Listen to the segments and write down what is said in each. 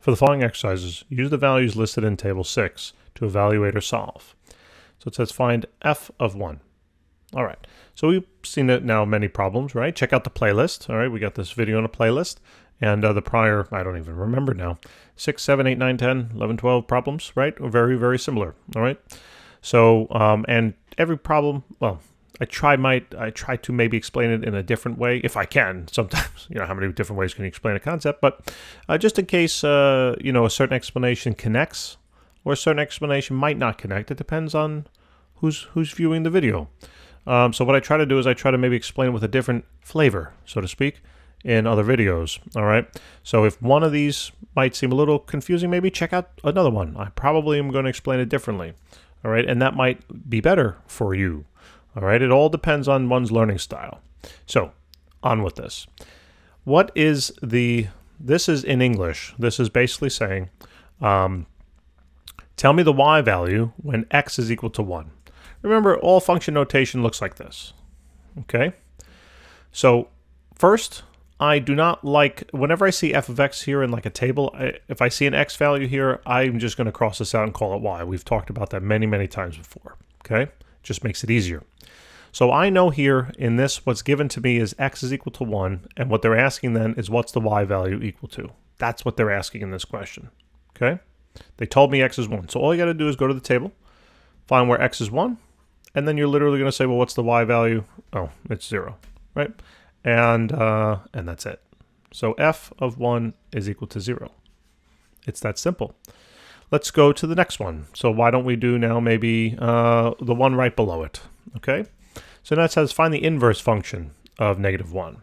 For the following exercises, use the values listed in Table 6 to evaluate or solve. So it says find f of 1. All right, so we've seen it now many problems, right? Check out the playlist. All right, we got this video in a playlist. And uh, the prior, I don't even remember now, 6, 7, 8, 9, 10, 11, 12 problems, right? Very, very similar, all right? So, um, and every problem, well, I try might I try to maybe explain it in a different way if I can. Sometimes you know how many different ways can you explain a concept, but uh, just in case uh, you know a certain explanation connects or a certain explanation might not connect. It depends on who's who's viewing the video. Um, so what I try to do is I try to maybe explain with a different flavor, so to speak, in other videos. All right. So if one of these might seem a little confusing, maybe check out another one. I probably am going to explain it differently. All right, and that might be better for you. All right, it all depends on one's learning style. So, on with this. What is the, this is in English. This is basically saying, um, tell me the y value when x is equal to 1. Remember, all function notation looks like this. Okay? So, first, I do not like, whenever I see f of x here in like a table, I, if I see an x value here, I'm just going to cross this out and call it y. We've talked about that many, many times before. Okay? Just makes it easier. So I know here in this, what's given to me is x is equal to 1, and what they're asking then is what's the y value equal to? That's what they're asking in this question, okay? They told me x is 1. So all you got to do is go to the table, find where x is 1, and then you're literally going to say, well, what's the y value? Oh, it's 0, right? And, uh, and that's it. So f of 1 is equal to 0. It's that simple. Let's go to the next one. So why don't we do now maybe uh, the one right below it, okay? So now it says find the inverse function of negative 1.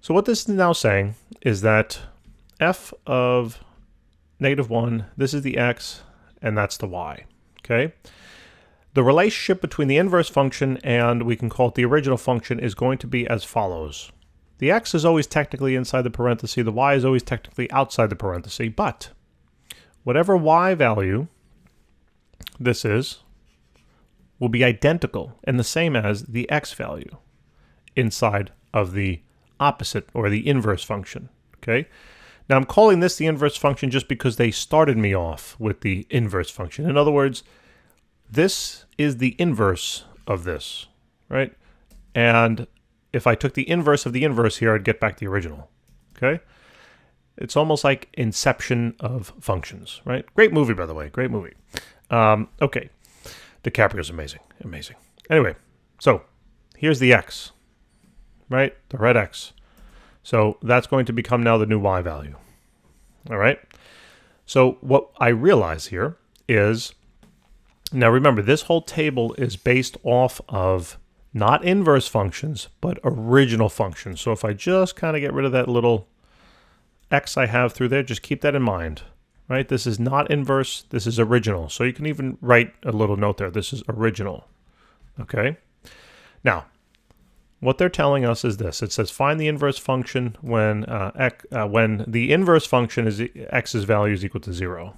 So what this is now saying is that f of negative 1, this is the x, and that's the y. Okay? The relationship between the inverse function and we can call it the original function is going to be as follows. The x is always technically inside the parenthesis, the y is always technically outside the parenthesis, but whatever y value this is, will be identical and the same as the x value inside of the opposite or the inverse function. Okay. Now I'm calling this the inverse function just because they started me off with the inverse function. In other words, this is the inverse of this, right? And if I took the inverse of the inverse here, I'd get back the original. Okay. It's almost like inception of functions, right? Great movie, by the way. Great movie. Um, okay. DiCaprio's amazing. Amazing. Anyway, so here's the x, right? The red x. So that's going to become now the new y value. All right. So what I realize here is, now remember, this whole table is based off of not inverse functions, but original functions. So if I just kind of get rid of that little x I have through there, just keep that in mind right? This is not inverse, this is original. So you can even write a little note there. This is original, okay? Now, what they're telling us is this. It says find the inverse function when uh, uh, when the inverse function is x's value is equal to zero.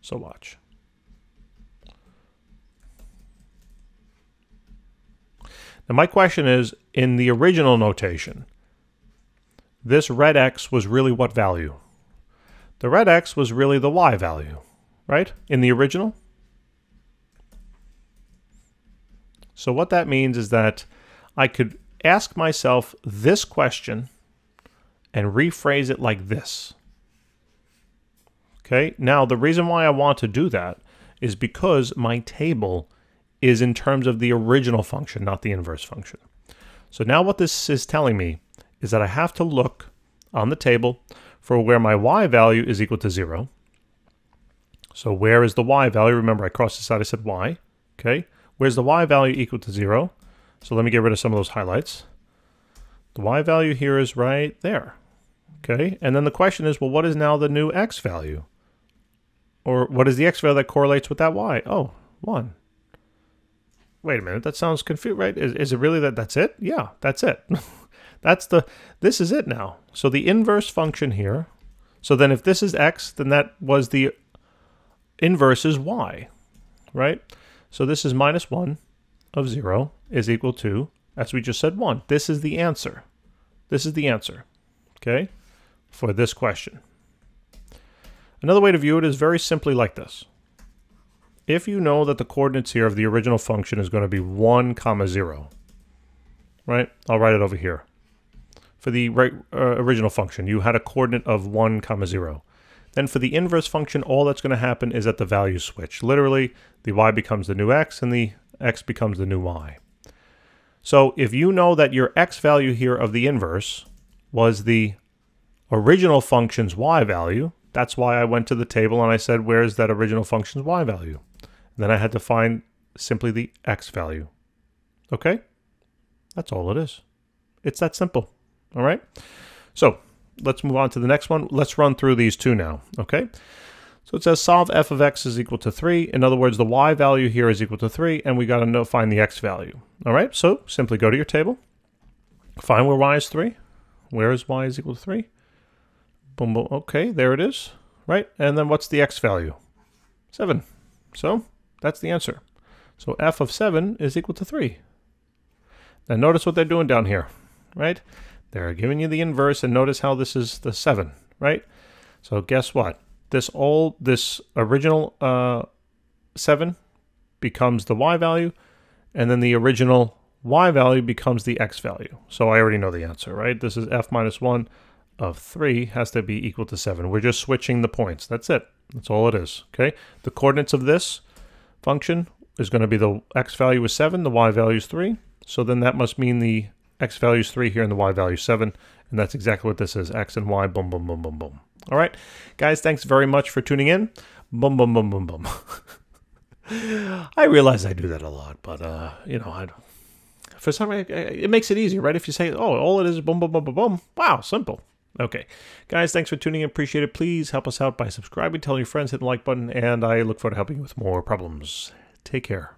So watch. Now my question is, in the original notation, this red x was really what value? The red x was really the y value, right? In the original. So what that means is that I could ask myself this question and rephrase it like this. Okay, now the reason why I want to do that is because my table is in terms of the original function, not the inverse function. So now what this is telling me is that I have to look on the table for where my y value is equal to 0. So where is the y value? Remember, I crossed this out, I said y. Okay, where's the y value equal to 0? So let me get rid of some of those highlights. The y value here is right there. Okay, and then the question is, well, what is now the new x value? Or what is the x value that correlates with that y? Oh, 1. Wait a minute, that sounds confused, right? Is, is it really that that's it? Yeah, that's it. That's the, this is it now. So the inverse function here, so then if this is x, then that was the inverse is y, right? So this is minus 1 of 0 is equal to, as we just said, 1. This is the answer. This is the answer, okay, for this question. Another way to view it is very simply like this. If you know that the coordinates here of the original function is going to be 1 comma 0, right? I'll write it over here. For the right, uh, original function, you had a coordinate of 1 comma 0. Then for the inverse function, all that's going to happen is that the values switch. Literally, the y becomes the new x and the x becomes the new y. So if you know that your x value here of the inverse was the original function's y value, that's why I went to the table and I said, where's that original function's y value? then I had to find simply the x value. Okay? That's all it is. It's that simple. All right? So let's move on to the next one. Let's run through these two now. Okay? So it says solve f of x is equal to 3. In other words, the y value here is equal to 3, and we got to find the x value. All right? So simply go to your table. Find where y is 3. Where is y is equal to 3? Boom, boom. Okay, there it is. Right? And then what's the x value? 7. So that's the answer. So f of 7 is equal to 3. Now notice what they're doing down here, right? They're giving you the inverse, and notice how this is the 7, right? So guess what? This old, this original uh, 7 becomes the y value, and then the original y value becomes the x value. So I already know the answer, right? This is f minus 1 of 3 has to be equal to 7. We're just switching the points. That's it. That's all it is, okay? The coordinates of this function is going to be the x value is 7, the y value is 3. So then that must mean the x value is 3 here and the y value is 7. And that's exactly what this is, x and y, boom, boom, boom, boom, boom. All right, guys, thanks very much for tuning in. Boom, boom, boom, boom, boom. I realize I do that a lot, but, uh, you know, I. For some reason, it makes it easier, right? If you say, oh, all it is is boom, boom, boom, boom, boom. Wow, simple. Okay. Guys, thanks for tuning in. Appreciate it. Please help us out by subscribing, telling your friends, hit the like button, and I look forward to helping you with more problems. Take care.